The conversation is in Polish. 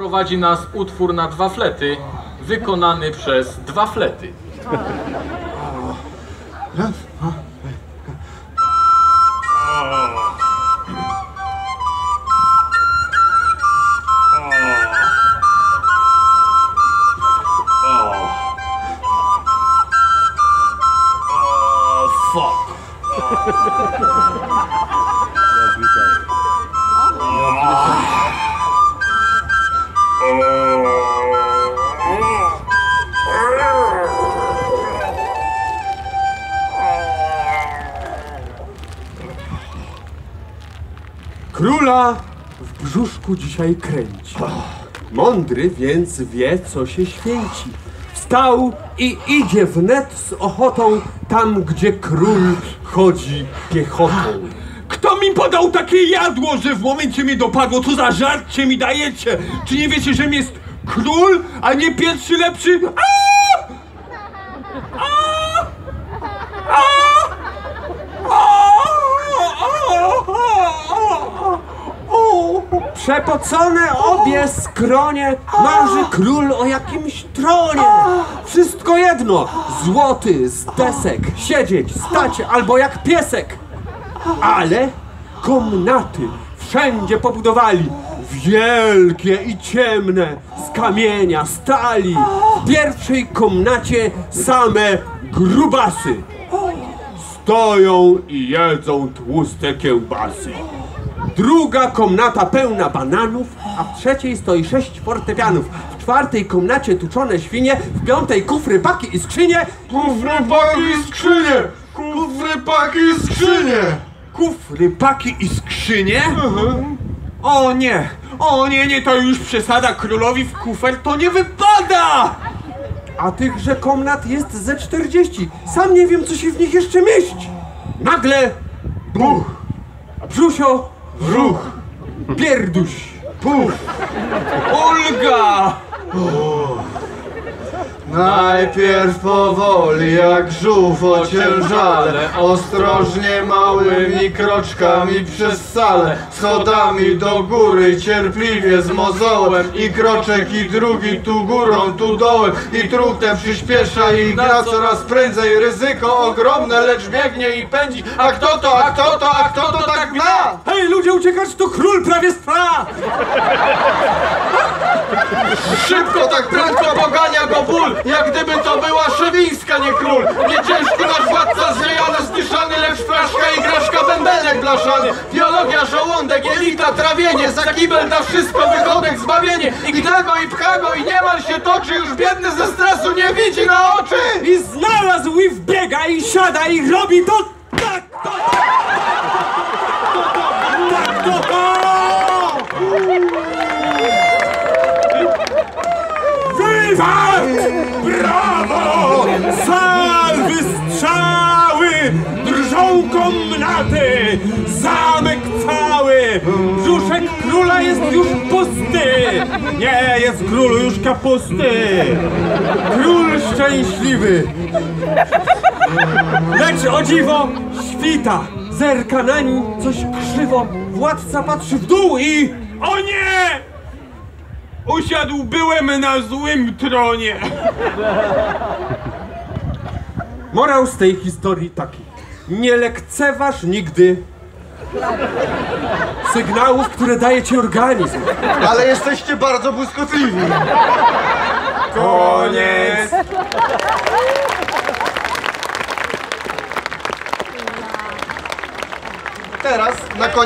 Prowadzi nas utwór na dwa flety, wykonany przez dwa flety. Króla w brzuszku dzisiaj kręci. Mądry więc wie, co się święci. Wstał i idzie wnet z ochotą tam, gdzie król chodzi piechotą. Mi podał takie jadło, że w momencie mnie dopadło? Co za żarcie mi dajecie? Czy nie wiecie, że jest król, a nie pierwszy lepszy? A! Przepocone obie skronie marzy król o jakimś tronie. Wszystko jedno, złoty z desek, siedzieć, stać albo jak piesek. Ale komnaty wszędzie pobudowali, wielkie i ciemne, z kamienia, stali. W pierwszej komnacie same grubasy. Stoją i jedzą tłuste kiełbasy. Druga komnata pełna bananów, a w trzeciej stoi sześć fortepianów. W czwartej komnacie tuczone świnie, w piątej kufry, paki i skrzynie. Kufry, paki i skrzynie! Kufry, paki i skrzynie! Kufry, paki i skrzynie? O nie! O nie, nie, to już przesada. Królowi w kufer to nie wypada! A tychże komnat jest ze czterdzieści. Sam nie wiem, co się w nich jeszcze mieści. Nagle buch, a brzusio Ruch! pierduś. Puf! Olga! Najpierw powoli jak żółw ociężale Ostrożnie małymi kroczkami przez salę Schodami do góry cierpliwie z mozołem I kroczek i drugi tu górą, tu dołem I truptem przyspiesza i gra coraz prędzej Ryzyko ogromne, lecz biegnie i pędzi A kto to, a kto to, a kto to tak gna? Hej, ludzie, uciekać, to król prawie stra! Szybko, tak prędko pogania go ból, jak gdyby to była Szewińska, nie król. Nie ciężki nasz władca zwiejany, zdyszany, lecz fraszka i graszka bębenek blaszany. Biologia, żołądek, jelita, trawienie, za kibel da wszystko, wychodek, zbawienie. I gna go, i pcha go, i niemal się toczy, już biedny ze stresu nie widzi na oczy. I znalazł i wbiega i siada i robi to tak, to to! Wiwat! Brawo! Salwy, strzały! Drżą komnaty! Zamek cały! Brzuszek króla jest już pusty! Nie jest królu już kapusty! Król szczęśliwy! Lecz o dziwo świta! Zerka nań coś krzywo! Władca patrzy w dół i... O nie! Usiadł byłem na złym tronie. Morał z tej historii taki. Nie lekceważ nigdy sygnałów, które daje ci organizm. Ale jesteście bardzo błyskotliwi. Koniec! Teraz na koniec.